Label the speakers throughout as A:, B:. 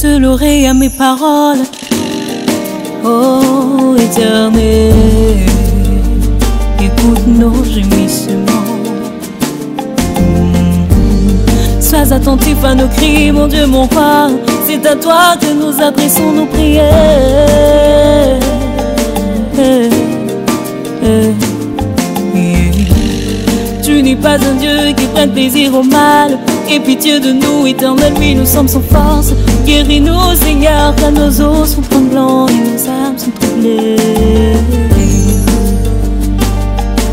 A: Prête l'oreille à mes paroles. Oh éternel, écoute nos gémissements. Mm. Sois attentif à nos cris, mon Dieu, mon Père. C'est à toi que nous adressons nos prières. Tu n'es pas un Dieu qui prenne plaisir au mal. Et pitié de nous, éternel, oui, nous sommes sans force. Guéris-nous, Seigneur, car nos os sont tremblants et nos âmes sont troublées.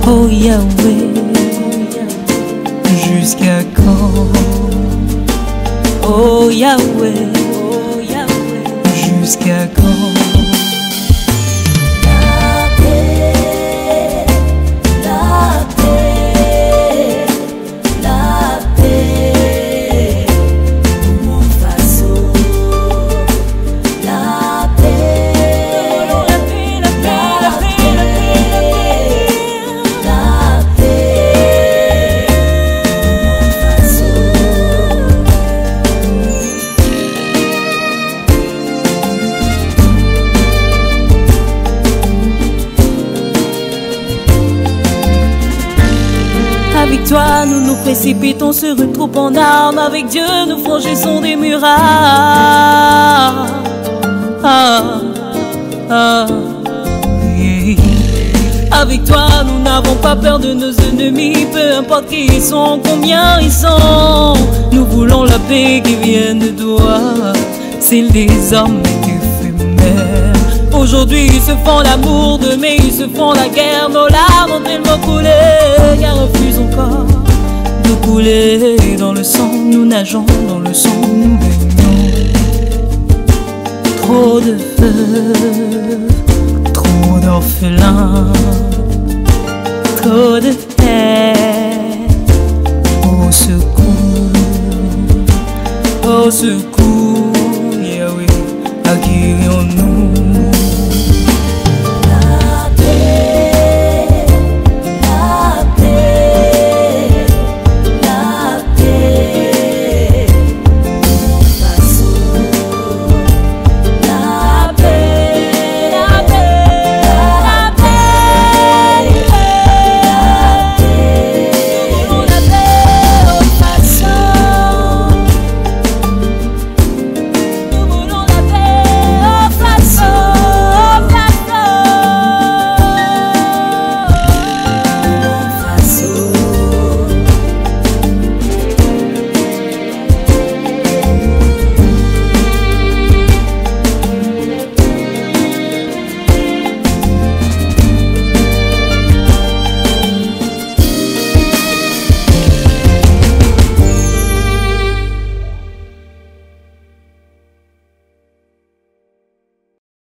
A: Oh Yahweh, jusqu'à quand? Oh Yahweh, oh Yahweh, jusqu'à quand? Toi, nous nous précipitons sur une troupe en armes. Avec Dieu, nous franchissons des murailles. Ah, ah. Avec toi, nous n'avons pas peur de nos ennemis, peu importe qui ils sont, combien ils sont. Nous voulons la paix qui vient de toi, celle des hommes éphémères. Aujourd'hui, ils se font l'amour, demain, ils se font la guerre. Nos larmes ont tellement coulé, de couler dans le sang. Nous nageons dans le sang, nous. Trop de feu, trop d'orphelins, trop de peine. Au secours, au secours, Yahweh, accueillons-nous.